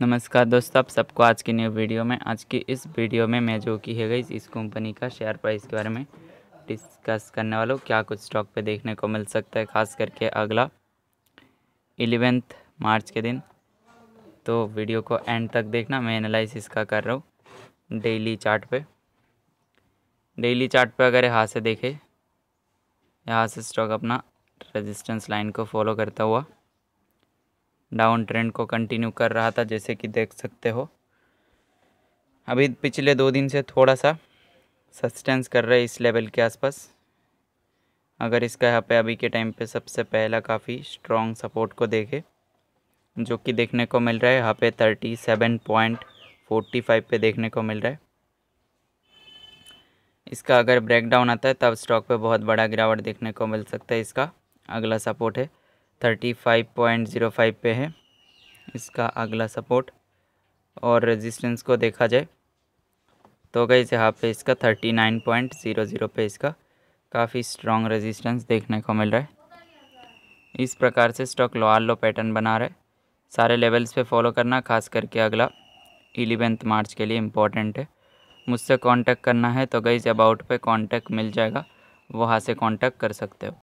नमस्कार दोस्तों, आप सबको आज की न्यू वीडियो में, आज की इस वीडियो में मैं जो की है गई इस कंपनी का शेयर प्राइस के बारे में डिस्कस करने वाला क्या कुछ स्टॉक पे देखने को मिल सकता है, खास करके अगला एलेवेंथ मार्च के दिन। तो वीडियो को एंड तक देखना, मैं एनालिसिस का कर रहा हूँ डेली चार्ट पे। डेली चार्ट पे अगर यहाँ से देखे, यहाँ से स्टॉक अपना रेजिस्टेंस लाइन को फॉलो करता हुआ डाउन ट्रेंड को कंटिन्यू कर रहा था, जैसे कि देख सकते हो। अभी पिछले दो दिन से थोड़ा सा सस्टेंस कर रहे इस लेवल के आसपास। अगर इसका यहाँ पे अभी के टाइम पे सबसे पहला काफ़ी स्ट्रॉन्ग सपोर्ट को देखे, जो कि देखने को मिल रहा है। यहाँ पे thirty seven point forty five पे देखने को मिल रहा है। इसका अगर ब्रेकडाउन आता है, तब स्टॉक पे बहुत बड़ा गिरावट देखने को मिल सकता है इसका। अगला सपोर्ट है। Thirty five point zero five पे है इसका अगला सपोर्ट और रेजिस्टेंस को देखा जाए तो गई यहाँ पे इसका thirty nine point zero zero पे इसका काफ़ी स्ट्रॉन्ग रेजिस्टेंस देखने को मिल रहा है। इस प्रकार से stock low lower low pattern बना रहे सारे लेवल्स पे फॉलो करना, खास करके अगला इलेवेंथ मार्च के लिए इम्पोर्टेंट है। मुझसे कांटेक्ट करना है तो गई अबाउट पे कांटेक्ट मिल जाएगा। वहाँ से कांटेक्ट कर सकते हो।